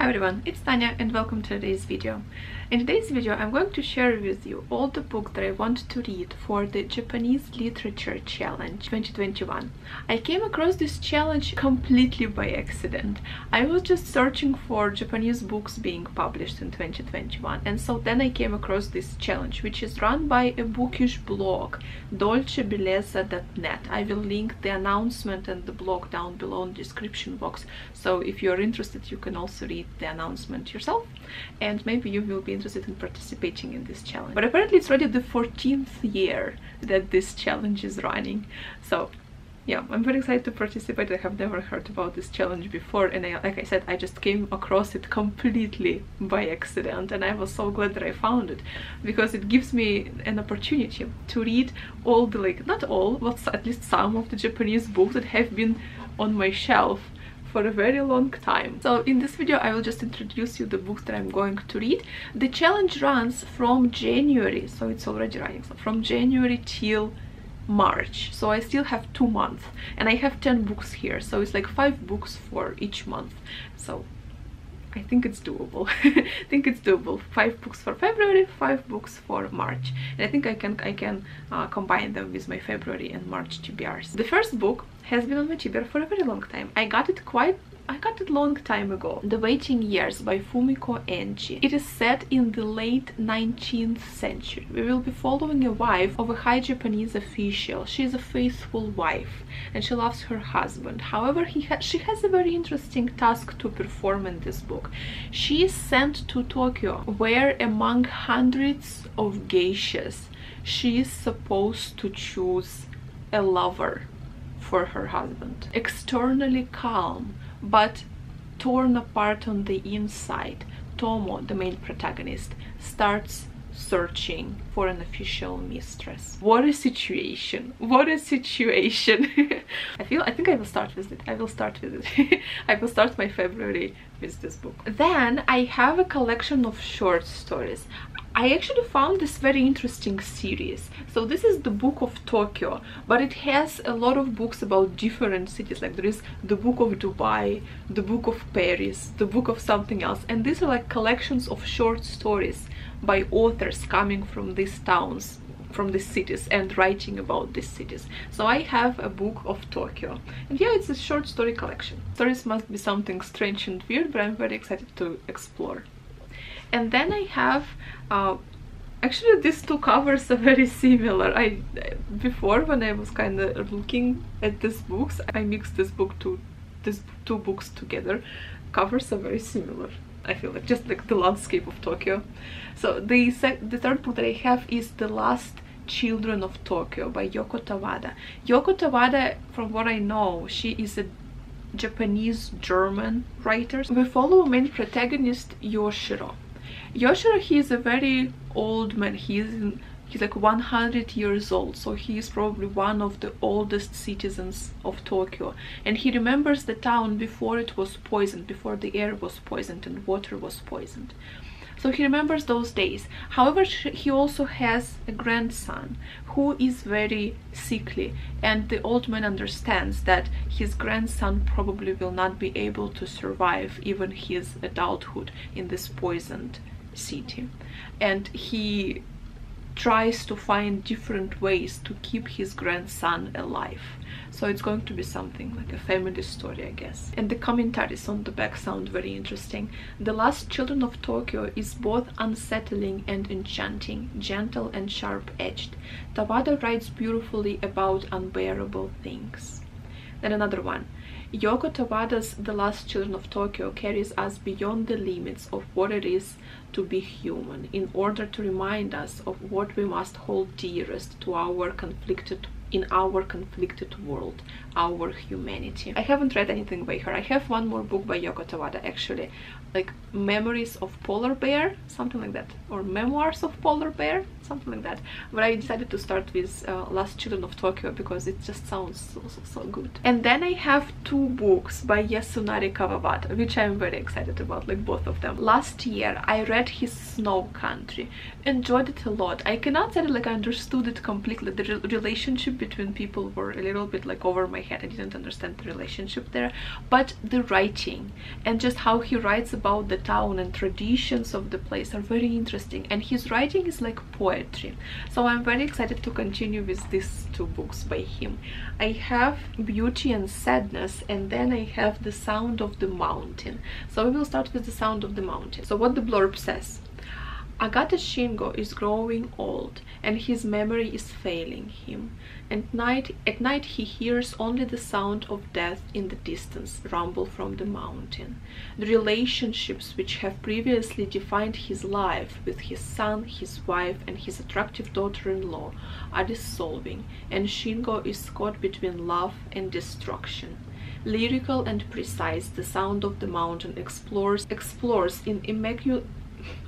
Hi everyone, it's Tanya and welcome to today's video. In today's video I'm going to share with you all the books that I want to read for the Japanese Literature Challenge 2021. I came across this challenge completely by accident. I was just searching for Japanese books being published in 2021 and so then I came across this challenge which is run by a bookish blog dolcebellezza.net. I will link the announcement and the blog down below in the description box so if you're interested you can also read the announcement yourself and maybe you will be interested in participating in this challenge. But apparently it's already the 14th year that this challenge is running. So yeah i'm very excited to participate. I have never heard about this challenge before and I, like i said i just came across it completely by accident and i was so glad that i found it because it gives me an opportunity to read all the like not all but at least some of the japanese books that have been on my shelf for a very long time. So in this video I will just introduce you the books that I'm going to read. The challenge runs from January, so it's already running, so from January till March so I still have two months and I have 10 books here so it's like five books for each month so I think it's doable. I think it's doable. Five books for February, five books for March. And I think I can I can uh, combine them with my February and March TBRs. The first book has been on my TBR for a very long time. I got it quite I got it long time ago. The Waiting Years by Fumiko Enchi. It is set in the late 19th century. We will be following a wife of a high Japanese official. She is a faithful wife and she loves her husband. However, he ha she has a very interesting task to perform in this book. She is sent to Tokyo where among hundreds of geishas she is supposed to choose a lover for her husband. Externally calm, but torn apart on the inside, Tomo, the main protagonist, starts searching for an official mistress. What a situation! What a situation! I feel I think I will start with it. I will start with it. I will start my February with this book. Then I have a collection of short stories. I actually found this very interesting series. So this is the Book of Tokyo, but it has a lot of books about different cities. Like there is the Book of Dubai, the Book of Paris, the Book of something else. And these are like collections of short stories by authors coming from these towns from these cities and writing about these cities. So i have a book of tokyo. And yeah it's a short story collection. Stories must be something strange and weird but i'm very excited to explore. And then i have uh, actually these two covers are very similar. I before when i was kind of looking at these books i mixed this book to these two books together. Covers are very similar i feel like just like the landscape of tokyo. So the the third book that i have is the last children of tokyo by yoko tawada. Yoko tawada from what i know she is a japanese german writer. We follow main protagonist yoshiro. Yoshiro, he is a very old man. He's he's like 100 years old, so he is probably one of the oldest citizens of Tokyo. And he remembers the town before it was poisoned, before the air was poisoned and water was poisoned. So he remembers those days. However, he also has a grandson who is very sickly and the old man understands that his grandson probably will not be able to survive even his adulthood in this poisoned city and he tries to find different ways to keep his grandson alive. So it's going to be something like a family story i guess. And the commentaries on the back sound very interesting. The last children of tokyo is both unsettling and enchanting gentle and sharp-edged. Tawada writes beautifully about unbearable things. Then another one Yoko Tawada's The Last Children of Tokyo carries us beyond the limits of what it is to be human in order to remind us of what we must hold dearest to our conflicted in our conflicted world, our humanity. I haven't read anything by her. I have one more book by Yoko Tawada actually, like Memories of Polar Bear, something like that, or Memoirs of Polar Bear, something like that. But I decided to start with uh, Last Children of Tokyo because it just sounds so, so, so good. And then I have two books by Yasunari Kawabata, which I'm very excited about, like both of them. Last year I read his Snow Country, enjoyed it a lot. I cannot say that like I understood it completely, the re relationship between people were a little bit like over my head. I didn't understand the relationship there. But the writing and just how he writes about the town and traditions of the place are very interesting. And his writing is like poetry. So I'm very excited to continue with these two books by him. I have Beauty and Sadness and then I have The Sound of the Mountain. So we will start with The Sound of the Mountain. So what the blurb says. Agata Shingo is growing old and his memory is failing him. And night, at night he hears only the sound of death in the distance rumble from the mountain. The relationships which have previously defined his life with his son, his wife and his attractive daughter-in-law are dissolving and Shingo is caught between love and destruction. Lyrical and precise, the sound of the mountain explores explores in immaculate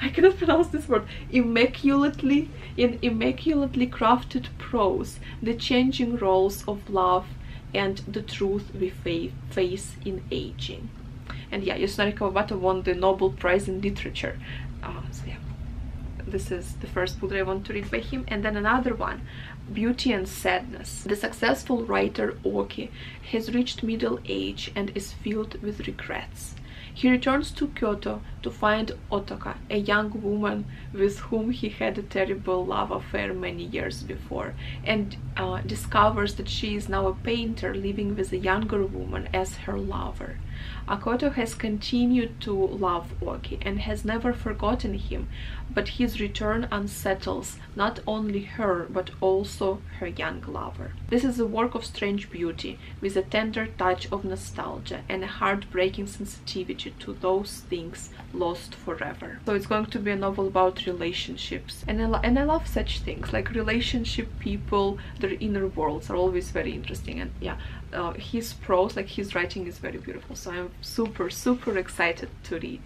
I cannot pronounce this word immaculately in immaculately crafted prose the changing roles of love and the truth we fa face in aging and yeah Yasunari Kawabata won the Nobel Prize in Literature uh, so yeah this is the first book that I want to read by him and then another one Beauty and Sadness. The successful writer Oki has reached middle age and is filled with regrets. He returns to Kyoto to find Otoko, a young woman with whom he had a terrible love affair many years before, and uh, discovers that she is now a painter living with a younger woman as her lover. Otoko has continued to love Oki and has never forgotten him, but his return unsettles not only her but also her young lover. This is a work of strange beauty with a tender touch of nostalgia and a heartbreaking sensitivity to those things lost forever. So it's going to be a novel about relationships. And I, and I love such things. Like relationship people, their inner worlds are always very interesting. And yeah uh, his prose like his writing is very beautiful. So i'm super super excited to read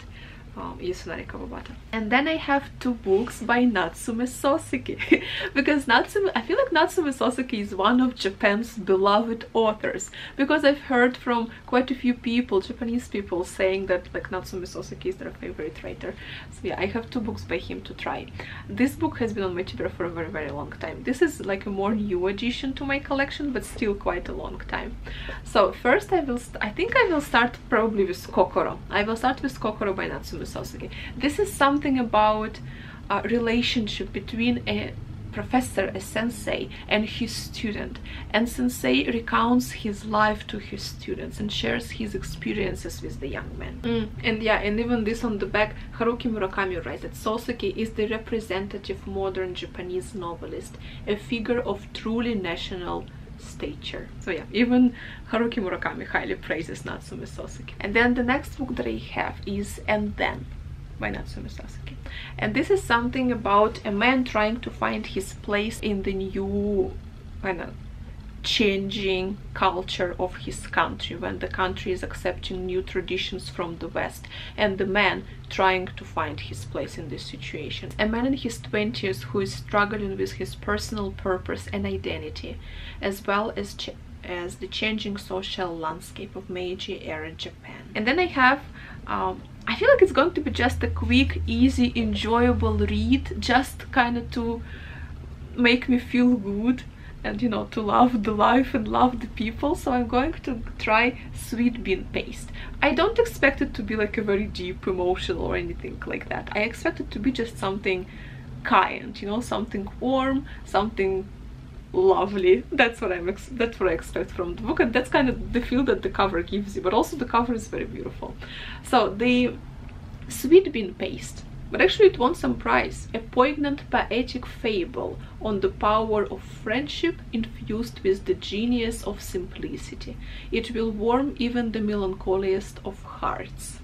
um, Yasunari Kawabata. And then I have two books by Natsume Soseki because Natsume, I feel like Natsume Soseki is one of Japan's beloved authors because I've heard from quite a few people, Japanese people, saying that like Natsume Soseki is their favorite writer. So yeah, I have two books by him to try. This book has been on my Twitter for a very very long time. This is like a more new addition to my collection but still quite a long time. So first I will, I think I will start probably with Kokoro. I will start with Kokoro by Natsume This is something about a relationship between a professor, a sensei, and his student. And sensei recounts his life to his students and shares his experiences with the young man. Mm. And yeah, and even this on the back, Haruki Murakami writes that Soseki is the representative modern Japanese novelist, a figure of truly national stature. So yeah, even Haruki Murakami highly praises Natsume Soseki. And then the next book that I have is And Then by Natsume Soseki. And this is something about a man trying to find his place in the new kind of changing culture of his country when the country is accepting new traditions from the west and the man trying to find his place in this situation. A man in his 20s who is struggling with his personal purpose and identity as well as as the changing social landscape of Meiji era Japan. And then I have um, I feel like it's going to be just a quick easy enjoyable read just kind of to make me feel good and you know to love the life and love the people. So i'm going to try sweet bean paste. I don't expect it to be like a very deep emotional or anything like that. I expect it to be just something kind you know something warm something lovely. That's what i'm that's what i expect from the book and that's kind of the feel that the cover gives you but also the cover is very beautiful. So the sweet bean paste but actually it won some prize, a poignant poetic fable on the power of friendship infused with the genius of simplicity. It will warm even the melancholiest of hearts.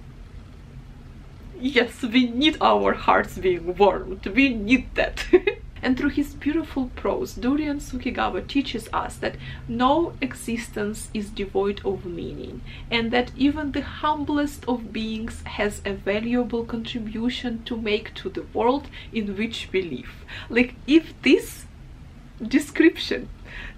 Yes, we need our hearts being warmed, we need that. And through his beautiful prose, Durian Sukegawa teaches us that no existence is devoid of meaning, and that even the humblest of beings has a valuable contribution to make to the world in which we live. Like, if this description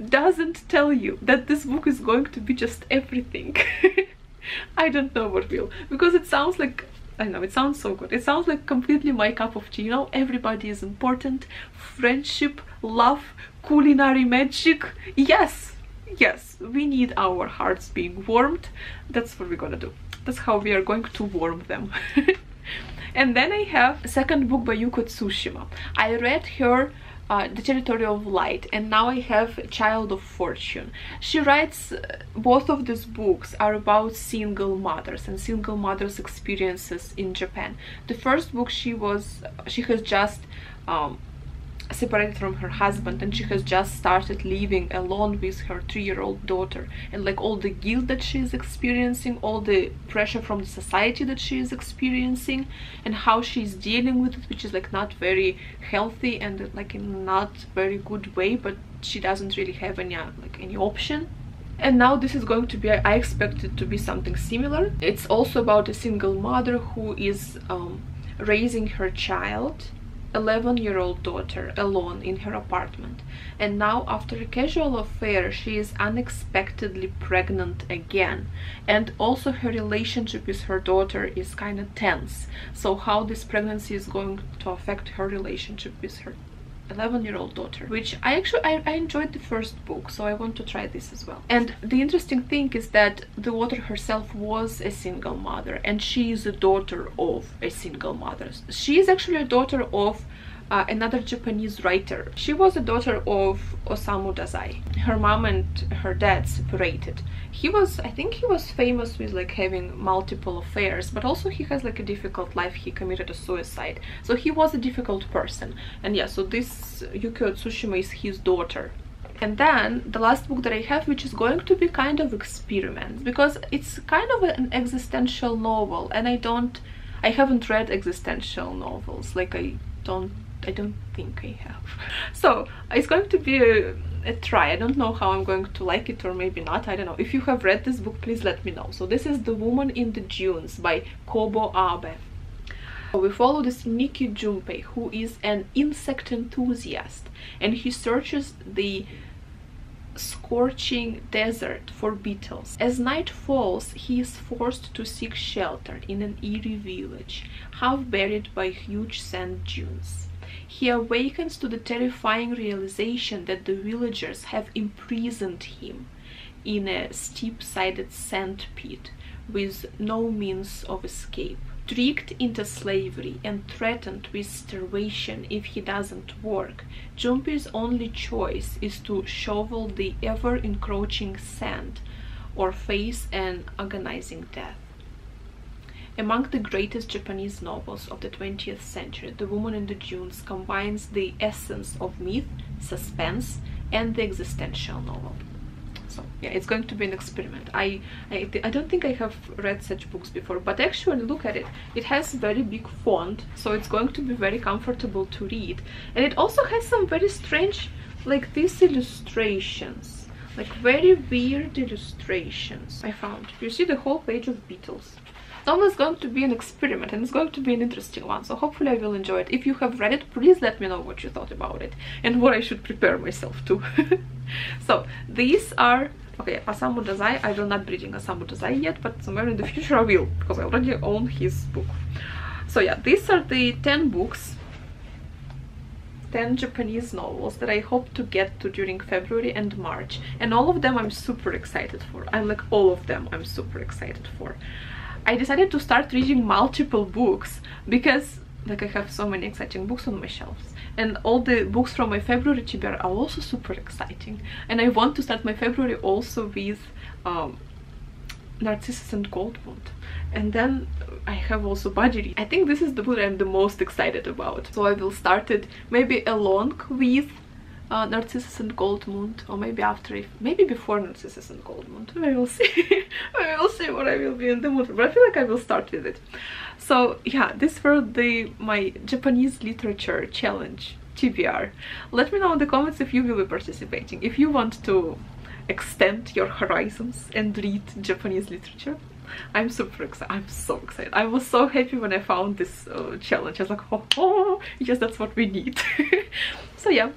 doesn't tell you that this book is going to be just everything, I don't know what will, because it sounds like I know it sounds so good. It sounds like completely my cup of tea. You know, everybody is important. Friendship, love, culinary magic. Yes, yes, we need our hearts being warmed. That's what we're gonna do. That's how we are going to warm them. and then I have a second book by Yuko Tsushima. I read her uh, the territory of light and now i have child of fortune. She writes uh, both of these books are about single mothers and single mothers experiences in japan. The first book she was she has just um, separated from her husband and she has just started living alone with her three-year-old daughter. And like all the guilt that she is experiencing all the pressure from the society that she is experiencing and how she's dealing with it which is like not very healthy and like in not very good way but she doesn't really have any uh, like any option. And now this is going to be i expect it to be something similar. It's also about a single mother who is um, raising her child 11 year old daughter alone in her apartment. And now after a casual affair she is unexpectedly pregnant again. And also her relationship with her daughter is kind of tense. So how this pregnancy is going to affect her relationship with her 11 year old daughter which i actually I, I, enjoyed the first book so i want to try this as well. And the interesting thing is that the author herself was a single mother and she is a daughter of a single mother. She is actually a daughter of uh, another Japanese writer. She was a daughter of Osamu Dazai. Her mom and her dad separated. He was, I think he was famous with like having multiple affairs, but also he has like a difficult life. He committed a suicide. So he was a difficult person. And yeah, so this Yuko Tsushima is his daughter and then the last book that I have which is going to be kind of experiment because it's kind of an existential novel and I don't I haven't read existential novels like I don't I don't think I have. So it's going to be a, a, try. I don't know how I'm going to like it or maybe not. I don't know. If you have read this book, please let me know. So this is The Woman in the Dunes by Kobo Abe. We follow this Niki Junpei, who is an insect enthusiast, and he searches the scorching desert for beetles. As night falls, he is forced to seek shelter in an eerie village, half buried by huge sand dunes he awakens to the terrifying realization that the villagers have imprisoned him in a steep-sided sand pit with no means of escape. Tricked into slavery and threatened with starvation if he doesn't work, Junpei's only choice is to shovel the ever-encroaching sand or face an agonizing death. Among the greatest Japanese novels of the 20th century, The Woman in the Dunes combines the essence of myth, suspense, and the existential novel. So yeah, it's going to be an experiment. I, I, I don't think I have read such books before, but actually look at it. It has very big font, so it's going to be very comfortable to read. And it also has some very strange, like these illustrations like very weird illustrations I found. You see the whole page of beetles novel is going to be an experiment and it's going to be an interesting one so hopefully I will enjoy it. If you have read it, please let me know what you thought about it and what I should prepare myself to. so these are okay Osamu Dazai I will not be reading Osamu Dazai yet but somewhere in the future I will because I already own his book. So yeah these are the 10 books 10 Japanese novels that I hope to get to during February and March. And all of them I'm super excited for. I'm like all of them I'm super excited for I decided to start reading multiple books because like I have so many exciting books on my shelves. And all the books from my February TBR are also super exciting. And I want to start my February also with um, Narcissus and Goldmund. And then I have also Budgie. I think this is the book I'm the most excited about. So I will start it maybe along with uh, Narcissus and Goldmund, or maybe after if maybe before Narcissus and Goldmund. I will see I will see what I will be in the mood for but I feel like I will start with it so yeah this were the my Japanese literature challenge TBR let me know in the comments if you will be participating if you want to extend your horizons and read Japanese literature I'm super excited. I'm so excited. I was so happy when I found this uh, challenge. I was like, oh, oh, yes, that's what we need. so yeah,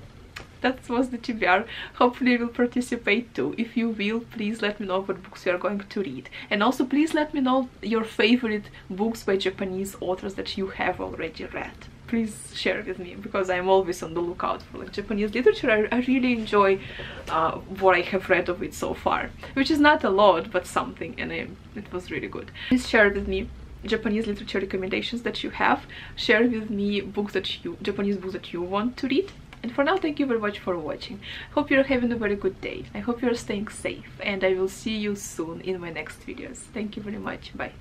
that was the TBR. Hopefully you will participate too. If you will, please let me know what books you are going to read. And also please let me know your favorite books by Japanese authors that you have already read please share with me because I'm always on the lookout for like Japanese literature. I, I really enjoy uh, what I have read of it so far, which is not a lot, but something, and I, it was really good. Please share with me Japanese literature recommendations that you have. Share with me books that you Japanese books that you want to read. And for now, thank you very much for watching. Hope you're having a very good day. I hope you're staying safe and I will see you soon in my next videos. Thank you very much. Bye.